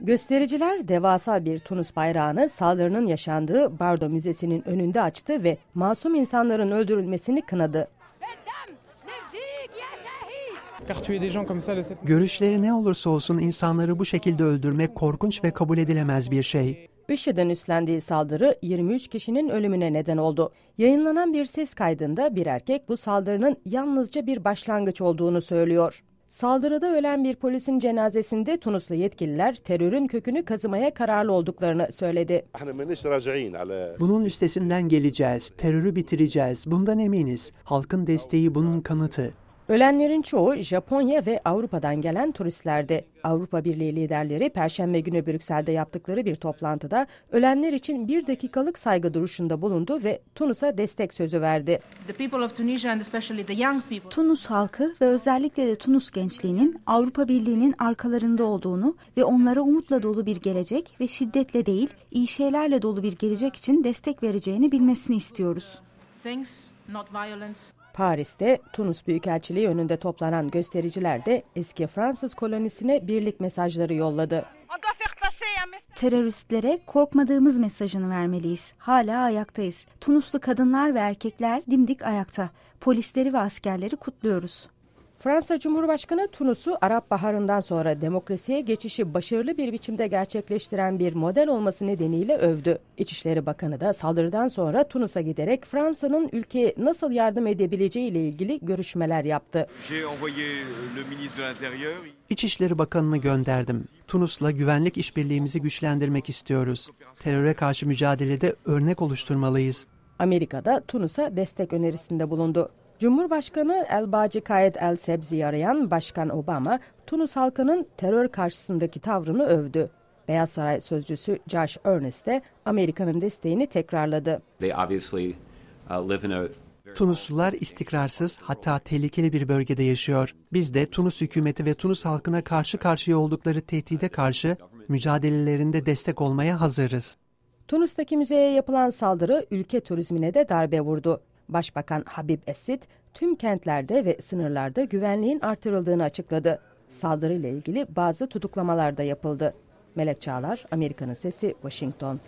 Göstericiler devasa bir Tunus bayrağını saldırının yaşandığı Bardo Müzesi'nin önünde açtı ve masum insanların öldürülmesini kınadı. Görüşleri ne olursa olsun insanları bu şekilde öldürmek korkunç ve kabul edilemez bir şey. IŞİD'in üstlendiği saldırı 23 kişinin ölümüne neden oldu. Yayınlanan bir ses kaydında bir erkek bu saldırının yalnızca bir başlangıç olduğunu söylüyor. Saldırıda ölen bir polisin cenazesinde Tunuslu yetkililer terörün kökünü kazımaya kararlı olduklarını söyledi. Bunun üstesinden geleceğiz, terörü bitireceğiz. Bundan eminiz. Halkın desteği bunun kanıtı. Ölenlerin çoğu Japonya ve Avrupa'dan gelen turistlerdi. Avrupa Birliği liderleri Perşembe günü Brüksel'de yaptıkları bir toplantıda ölenler için bir dakikalık saygı duruşunda bulundu ve Tunus'a destek sözü verdi. Tunus halkı ve özellikle de Tunus gençliğinin Avrupa Birliği'nin arkalarında olduğunu ve onlara umutla dolu bir gelecek ve şiddetle değil iyi şeylerle dolu bir gelecek için destek vereceğini bilmesini istiyoruz. Thanks, not violence. Paris'te Tunus Büyükelçiliği önünde toplanan göstericiler de eski Fransız kolonisine birlik mesajları yolladı. Teröristlere korkmadığımız mesajını vermeliyiz. Hala ayaktayız. Tunuslu kadınlar ve erkekler dimdik ayakta. Polisleri ve askerleri kutluyoruz. Fransa Cumhurbaşkanı Tunus'u Arap Baharı'ndan sonra demokrasiye geçişi başarılı bir biçimde gerçekleştiren bir model olması nedeniyle övdü. İçişleri Bakanı da saldırıdan sonra Tunus'a giderek Fransa'nın ülkeye nasıl yardım edebileceği ile ilgili görüşmeler yaptı. İçişleri Bakanı'nı gönderdim. Tunus'la güvenlik işbirliğimizi güçlendirmek istiyoruz. Teröre karşı mücadelede örnek oluşturmalıyız. Amerika'da Tunus'a destek önerisinde bulundu. Cumhurbaşkanı Elbaci Kayed El Sebzi'yi arayan Başkan Obama, Tunus halkının terör karşısındaki tavrını övdü. Beyaz Saray sözcüsü Josh Earnest de Amerika'nın desteğini tekrarladı. Tunuslular istikrarsız hatta tehlikeli bir bölgede yaşıyor. Biz de Tunus hükümeti ve Tunus halkına karşı karşıya oldukları tehdide karşı mücadelelerinde destek olmaya hazırız. Tunus'taki müzeye yapılan saldırı ülke turizmine de darbe vurdu. Başbakan Habib Esid tüm kentlerde ve sınırlarda güvenliğin artırıldığını açıkladı. Saldırıyla ilgili bazı tutuklamalar da yapıldı. Melek Çağlar, Amerika'nın Sesi, Washington.